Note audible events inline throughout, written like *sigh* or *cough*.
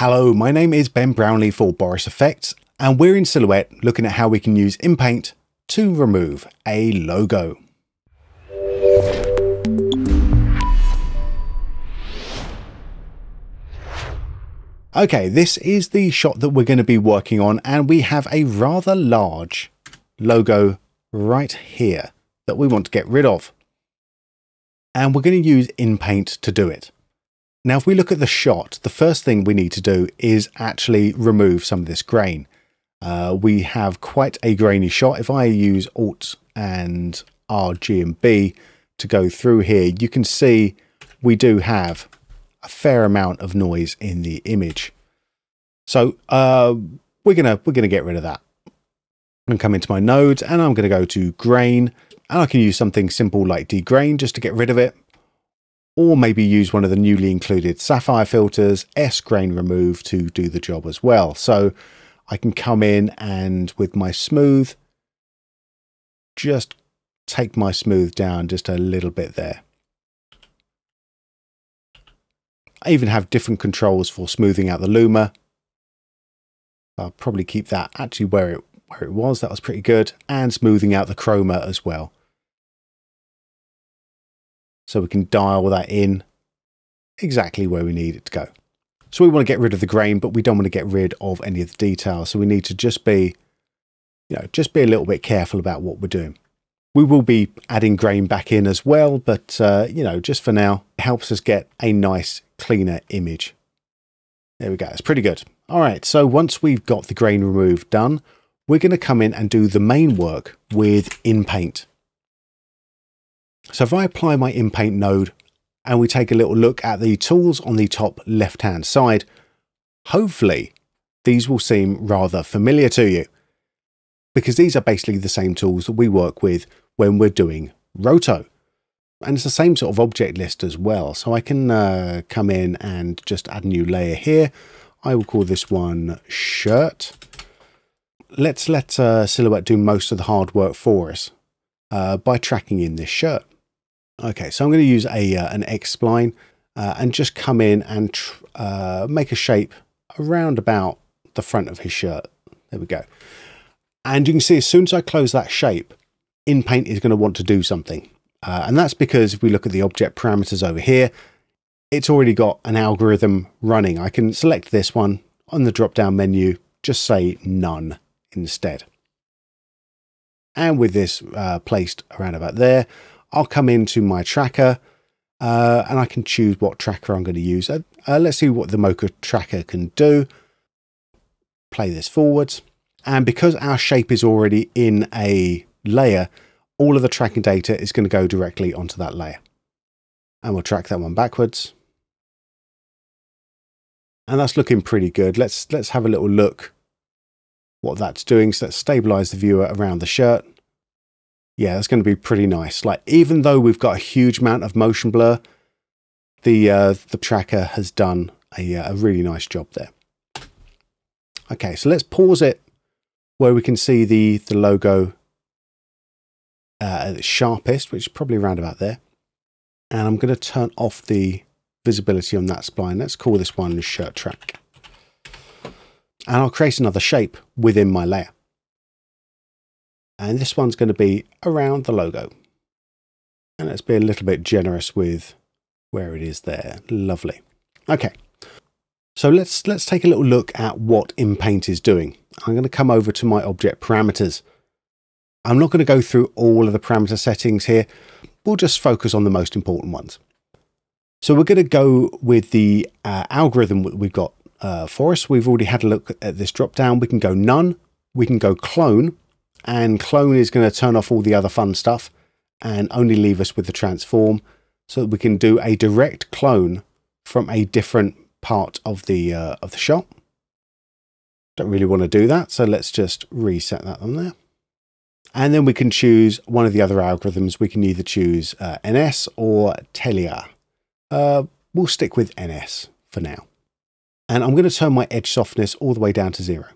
Hello, my name is Ben Brownlee for Boris FX, and we're in Silhouette looking at how we can use InPaint to remove a logo. Okay, this is the shot that we're going to be working on, and we have a rather large logo right here that we want to get rid of. And we're going to use InPaint to do it. Now, if we look at the shot, the first thing we need to do is actually remove some of this grain. Uh, we have quite a grainy shot. If I use Alt and R, G and B to go through here, you can see we do have a fair amount of noise in the image. So uh, we're gonna we're gonna get rid of that. I'm gonna come into my nodes and I'm gonna go to grain and I can use something simple like degrain just to get rid of it or maybe use one of the newly included Sapphire filters, S grain remove to do the job as well. So I can come in and with my smooth, just take my smooth down just a little bit there. I even have different controls for smoothing out the luma. I'll probably keep that actually where it where it was. That was pretty good. And smoothing out the chroma as well so we can dial that in exactly where we need it to go. So we want to get rid of the grain, but we don't want to get rid of any of the details. So we need to just be, you know, just be a little bit careful about what we're doing. We will be adding grain back in as well, but, uh, you know, just for now, it helps us get a nice, cleaner image. There we go. It's pretty good. All right. So once we've got the grain removed done, we're going to come in and do the main work with InPaint. So if I apply my InPaint node and we take a little look at the tools on the top left hand side, hopefully these will seem rather familiar to you because these are basically the same tools that we work with when we're doing roto. And it's the same sort of object list as well. So I can uh, come in and just add a new layer here. I will call this one shirt. Let's let uh, Silhouette do most of the hard work for us uh, by tracking in this shirt. Okay, so I'm going to use a uh, an X spline uh, and just come in and uh, make a shape around about the front of his shirt. There we go. And you can see as soon as I close that shape, InPaint is going to want to do something. Uh, and that's because if we look at the object parameters over here, it's already got an algorithm running. I can select this one on the drop down menu, just say none instead. And with this uh, placed around about there, I'll come into my tracker uh, and I can choose what tracker I'm going to use. Uh, uh, let's see what the Mocha tracker can do. Play this forwards. And because our shape is already in a layer, all of the tracking data is going to go directly onto that layer. And we'll track that one backwards. And that's looking pretty good. Let's let's have a little look what that's doing. So let's stabilize the viewer around the shirt yeah, that's going to be pretty nice. Like, even though we've got a huge amount of motion blur, the uh, the tracker has done a, uh, a really nice job there. Okay, so let's pause it where we can see the, the logo uh, its sharpest, which is probably around about there. And I'm going to turn off the visibility on that spline. Let's call this one shirt track. And I'll create another shape within my layer. And this one's going to be around the logo. And let's be a little bit generous with where it is there. Lovely. Okay. So let's let's take a little look at what InPaint is doing. I'm going to come over to my object parameters. I'm not going to go through all of the parameter settings here. We'll just focus on the most important ones. So we're going to go with the uh, algorithm we've got uh, for us. We've already had a look at this drop down. We can go none. We can go clone and clone is going to turn off all the other fun stuff and only leave us with the transform so that we can do a direct clone from a different part of the uh, of the shot. Don't really want to do that, so let's just reset that on there. And then we can choose one of the other algorithms. We can either choose uh, NS or Telea. Uh, we'll stick with NS for now. And I'm going to turn my edge softness all the way down to zero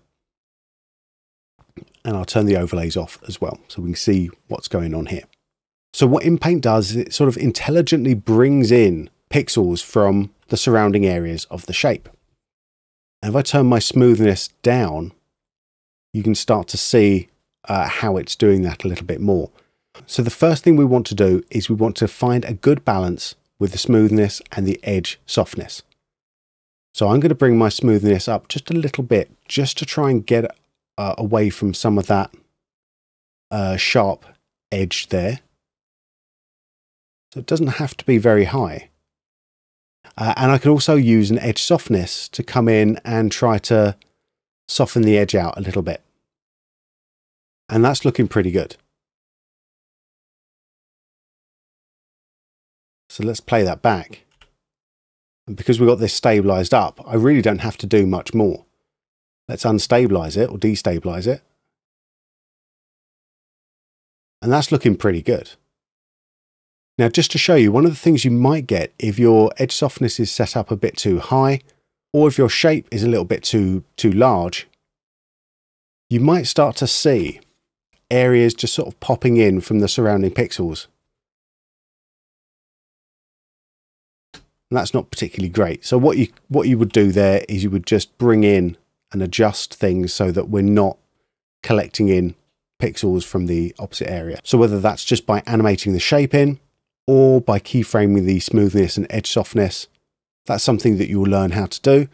and I'll turn the overlays off as well so we can see what's going on here. So what InPaint does is it sort of intelligently brings in pixels from the surrounding areas of the shape. And if I turn my smoothness down, you can start to see uh, how it's doing that a little bit more. So the first thing we want to do is we want to find a good balance with the smoothness and the edge softness. So I'm going to bring my smoothness up just a little bit, just to try and get uh, away from some of that uh, sharp edge there. So it doesn't have to be very high. Uh, and I can also use an edge softness to come in and try to soften the edge out a little bit. And that's looking pretty good. So let's play that back. And because we've got this stabilized up, I really don't have to do much more. Let's unstabilize it or destabilize it. And that's looking pretty good. Now, just to show you, one of the things you might get if your edge softness is set up a bit too high, or if your shape is a little bit too, too large, you might start to see areas just sort of popping in from the surrounding pixels. And that's not particularly great. So what you what you would do there is you would just bring in and adjust things so that we're not collecting in pixels from the opposite area. So whether that's just by animating the shape in or by keyframing the smoothness and edge softness, that's something that you'll learn how to do.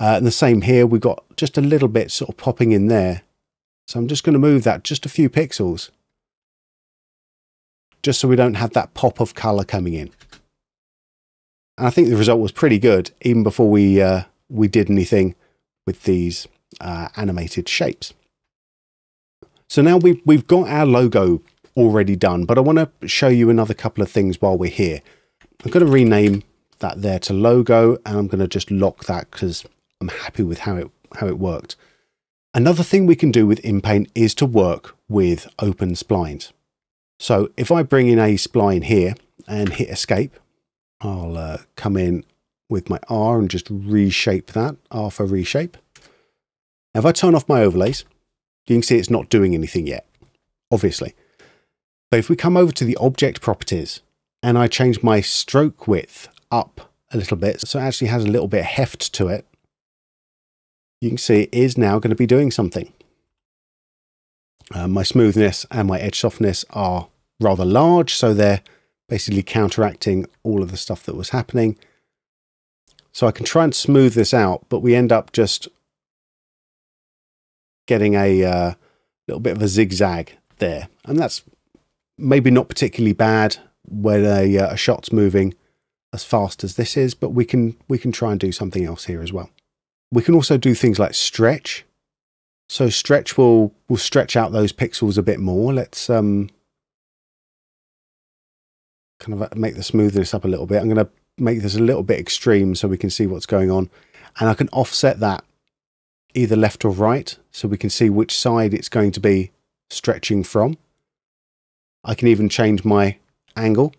Uh, and the same here, we've got just a little bit sort of popping in there. So I'm just going to move that just a few pixels. Just so we don't have that pop of color coming in. And I think the result was pretty good, even before we, uh, we did anything with these uh, animated shapes. So now we've, we've got our logo already done, but I want to show you another couple of things while we're here. I'm going to rename that there to logo and I'm going to just lock that because I'm happy with how it, how it worked. Another thing we can do with InPaint is to work with open splines. So if I bring in a spline here and hit escape, I'll uh, come in with my R and just reshape that, R for reshape. Now if I turn off my overlays, you can see it's not doing anything yet, obviously. But if we come over to the object properties and I change my stroke width up a little bit, so it actually has a little bit of heft to it, you can see it is now going to be doing something. Uh, my smoothness and my edge softness are rather large, so they're basically counteracting all of the stuff that was happening. So I can try and smooth this out, but we end up just getting a uh, little bit of a zigzag there. And that's maybe not particularly bad when a, uh, a shot's moving as fast as this is, but we can we can try and do something else here as well. We can also do things like stretch. So stretch will will stretch out those pixels a bit more. Let's um kind of make the smoothness up a little bit. I'm going to make this a little bit extreme so we can see what's going on. And I can offset that either left or right so we can see which side it's going to be stretching from. I can even change my angle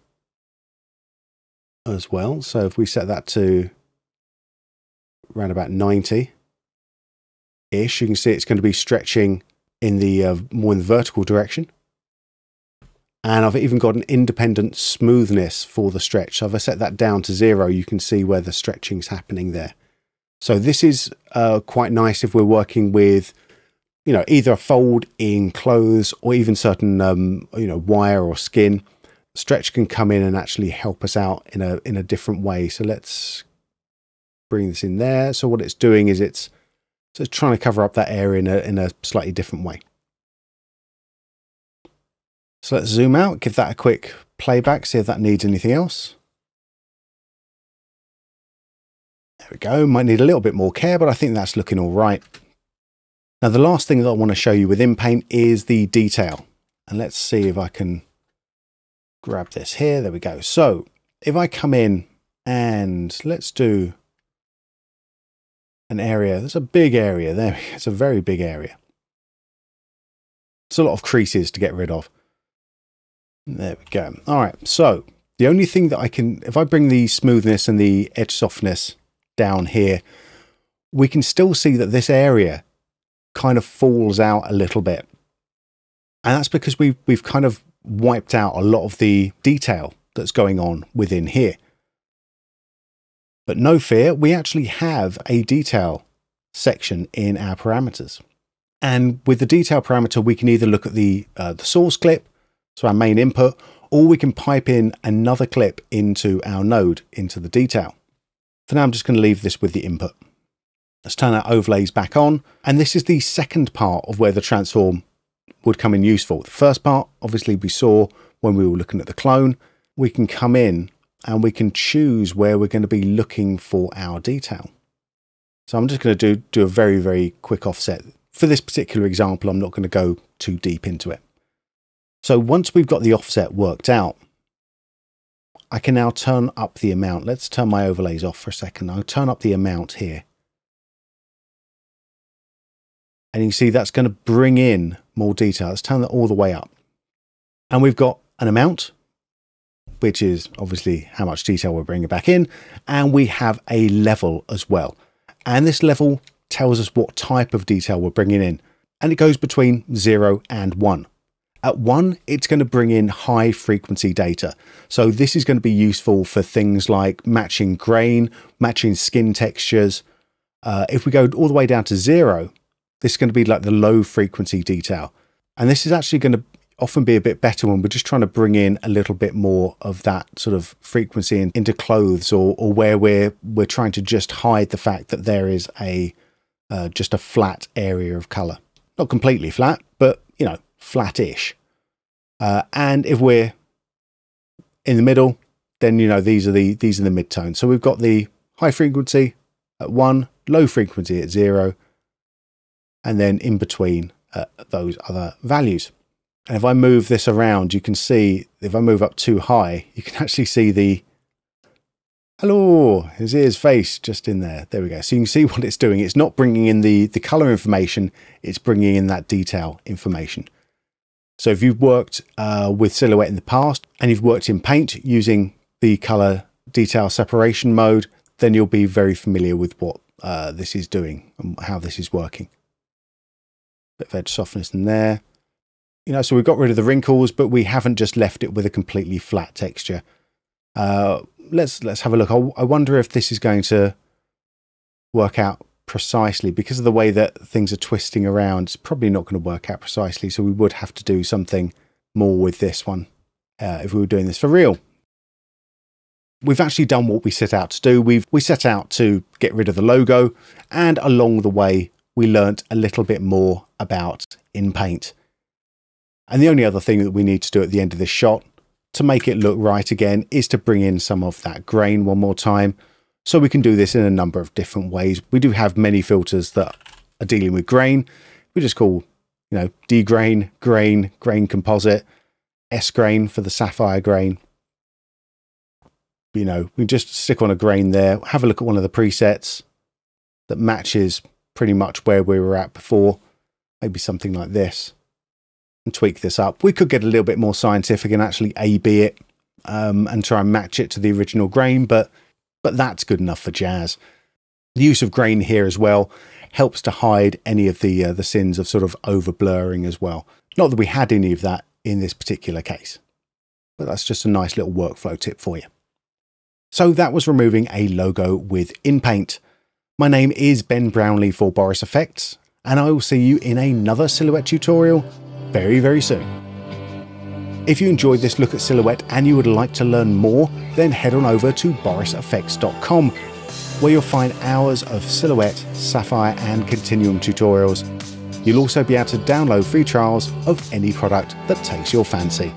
as well. So if we set that to around about 90 ish, you can see it's going to be stretching in the uh, more in the vertical direction. And I've even got an independent smoothness for the stretch. So if I set that down to zero, you can see where the stretching is happening there. So this is uh, quite nice if we're working with you know, either a fold in clothes or even certain, um, you know, wire or skin. Stretch can come in and actually help us out in a in a different way. So let's bring this in there. So what it's doing is it's so it's trying to cover up that area in a in a slightly different way. So let's zoom out, give that a quick playback, see if that needs anything else. There we go. Might need a little bit more care, but I think that's looking all right. Now the last thing that I want to show you with InPaint is the detail. And let's see if I can grab this here. There we go. So if I come in and let's do an area, there's a big area there. It's a very big area. It's a lot of creases to get rid of. There we go. All right. So the only thing that I can, if I bring the smoothness and the edge softness down here, we can still see that this area kind of falls out a little bit. And that's because we've, we've kind of wiped out a lot of the detail that's going on within here. But no fear, we actually have a detail section in our parameters. And with the detail parameter, we can either look at the, uh, the source clip, so our main input, or we can pipe in another clip into our node, into the detail. For now, I'm just going to leave this with the input. Let's turn our overlays back on. And this is the second part of where the transform would come in useful. The first part, obviously, we saw when we were looking at the clone. We can come in and we can choose where we're going to be looking for our detail. So I'm just going to do, do a very, very quick offset. For this particular example, I'm not going to go too deep into it. So once we've got the offset worked out, I can now turn up the amount. Let's turn my overlays off for a second. I'll turn up the amount here. And you can see that's going to bring in more detail. Let's turn that all the way up. And we've got an amount, which is obviously how much detail we're bringing back in. And we have a level as well. And this level tells us what type of detail we're bringing in. And it goes between zero and one. At one, it's going to bring in high frequency data. So this is going to be useful for things like matching grain, matching skin textures. Uh, if we go all the way down to zero, this is going to be like the low frequency detail. And this is actually going to often be a bit better when we're just trying to bring in a little bit more of that sort of frequency in, into clothes or, or where we're, we're trying to just hide the fact that there is a, uh, just a flat area of color. Not completely flat, but you know, flattish. Uh, and if we're in the middle, then you know these are the these are the midtones. So we've got the high frequency at one, low frequency at zero, and then in between uh, those other values. And if I move this around, you can see if I move up too high, you can *laughs* actually see the hello, his ears face just in there. There we go. So you can see what it's doing. It's not bringing in the, the color information. It's bringing in that detail information. So if you've worked uh, with Silhouette in the past and you've worked in Paint using the color detail separation mode, then you'll be very familiar with what uh, this is doing and how this is working. Bit of edge softness in there. You know, so we've got rid of the wrinkles, but we haven't just left it with a completely flat texture. Uh, let's let's have a look. I, I wonder if this is going to work out precisely because of the way that things are twisting around. It's probably not going to work out precisely. So we would have to do something more with this one uh, if we were doing this for real. We've actually done what we set out to do. We've we set out to get rid of the logo, and along the way we learnt a little bit more about InPaint. And the only other thing that we need to do at the end of this shot to make it look right again is to bring in some of that grain one more time. So we can do this in a number of different ways. We do have many filters that are dealing with grain. We just call, you know, D grain, grain, grain composite, S grain for the sapphire grain. You know, we just stick on a grain there, have a look at one of the presets that matches pretty much where we were at before. Maybe something like this and tweak this up. We could get a little bit more scientific and actually A-B it um, and try and match it to the original grain, but but that's good enough for jazz. The use of grain here as well helps to hide any of the uh, the sins of sort of over blurring as well. Not that we had any of that in this particular case, but that's just a nice little workflow tip for you. So that was removing a logo with InPaint. My name is Ben Brownlee for Boris FX, and I will see you in another Silhouette tutorial very, very soon. If you enjoyed this look at Silhouette and you would like to learn more, then head on over to borisfx.com, where you'll find hours of Silhouette, Sapphire, and Continuum tutorials. You'll also be able to download free trials of any product that takes your fancy.